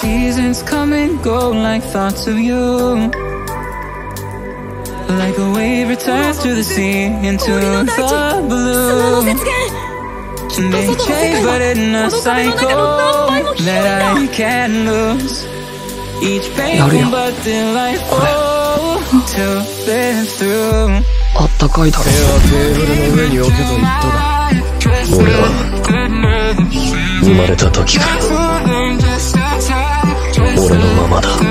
Seasons come and go like thoughts of you. Like a wave returns to the sea into the blue. They change, but in a cycle that I can't lose. Each painful but delightful to live through. あったかいだろ手はテーブルの上に置けと言ったが俺は生まれた時から 俺のままだ。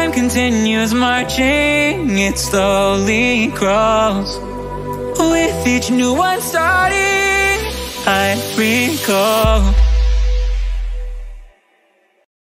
Time continues marching, it slowly crawls. With each new one starting, I recall